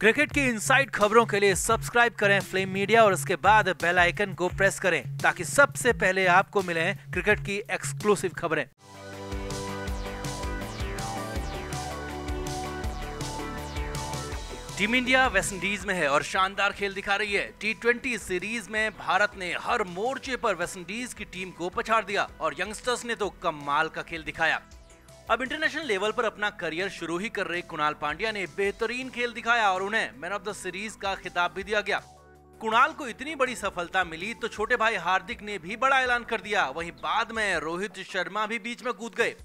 Cricket की inside खबरों के लिए सब्सक्राइब करें फ्लेम मीडिया और उसके बाद बेल आइकन को प्रेस करें ताकि सबसे पहले आपको मिले क्रिकेट की एक्सक्लूसिव खबरें। टीम इंडिया वेस्ट इंडीज में है और शानदार खेल दिखा रही है। टी ट्वेंटी सीरीज़ में भारत ने हर मोर्चे पर वेस्ट इंडीज की टीम को पछाड़ दिया और यंगस्टर्स ने तो कमाल का खेल दिखाया। अब इंटरनेशनल लेवल पर अपना करियर शुरू ही कर रहे कुणाल पांड्या ने बेहतरीन खेल दिखाया और उन्हें मैन ऑफ़ द सीरीज़ का खिताब भी दिया गया। कुणाल को इतनी बड़ी सफलता मिली तो छोटे भाई हार्दिक ने भी बड़ा ऐलान कर दिया। वहीं बाद में रोहित शर्मा भी बीच में कूद गए।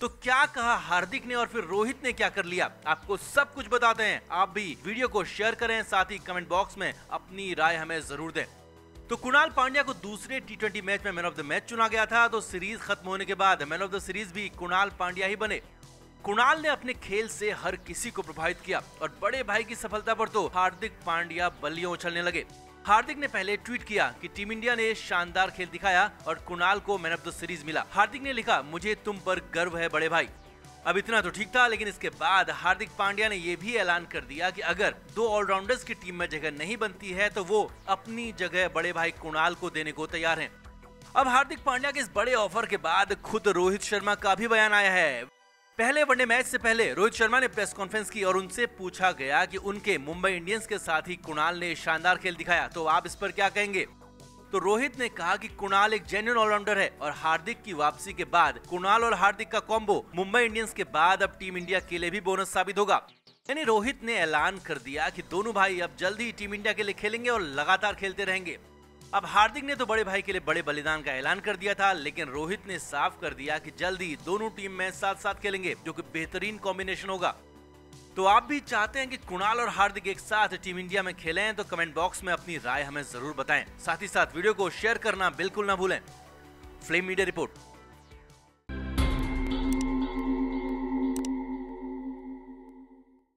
तो क्या कहा हार्दिक ने और फिर रोहित ने क्या कर लिया? आपको सब कुछ बताते हैं आप भी वीडियो को शेयर करें, साथ ही कमेंट बॉक्स में अपनी राय हमें ज़रूर दें। तो कुणाल पांड्या को दूसरे टी मैच में मैन ऑफ़ द मैच चुना गया था तो सीरीज़ खत्म होने के बाद मैन ऑफ़ द सीरीज़ भी कुणाल पांड्या ही बने। कुणाल ने अपने खेल से हर किसी को प्रभावित किया और बड़े भाई की सफलता पर तो हार्दिक पांड्या बलियों उछलने लगे। हार्दिक ने पहले ट्वीट किया कि टीम इंडिया ने शानदार खेल दिखाया और कुणाल को मैन ऑफ़ द सीरीज़ मिला। हार्दिक ने लिखा, मुझे तुम पर गर्व है बड़े भाई। अब इतना तो ठीक था, लेकिन इसके बाद हार्दिक पांड्या ने यह भी ऐलान कर दिया कि अगर दो ऑलराउंडर्स की टीम में जगह नहीं बनती है तो वो अपनी जगह बड़े भाई कुणाल को देने को तैयार हैं। अब हार्दिक पांड्या के इस बड़े ऑफ़र के बाद खुद रोहित शर्मा का भी बयान आया है पहले वनडे मैच से पहले रोहित शर्मा ने प्रेस कॉन्फ्रेंस की और उनसे पूछा गया कि उनके मुंबई इंडियंस के साथ ही कुणाल ने शानदार खेल दिखाया तो आप इस पर क्या कहेंगे तो रोहित ने कहा कि कुणाल एक जेन्युइन ऑलराउंडर है और हार्दिक की वापसी के बाद कुणाल और हार्दिक का कॉम्बो मुंबई इंडियंस के बाद अब टीम इंडिया के लिए भी बोनस साबित होगा। यानी रोहित ने ऐलान कर दिया कि दोनों भाई अब जल्दी ही टीम इंडिया के लिए खेलेंगे और लगातार खेलते रहेंगे। अब हार्दिक ने तो बड़े भाई के लिए बड़े बलिदान का ऐलान कर दिया था, लेकिन रोहित ने साफ़ कर दिया कि जल्दी दोनों टीम में साथ साथ खेलेंगे, जो कि बेहतरीन कॉम्बिनेशन होगा। तो आप भी चाहते हैं कि कुणाल और हार्दिक एक साथ टीम इंडिया में खेलें तो कमेंट बॉक्स में अपनी राय हमें ज़रूर बताएँ। साथ ही साथ वीडियो को शेयर करना बिल्कुल ना भूलें। Flame Media report.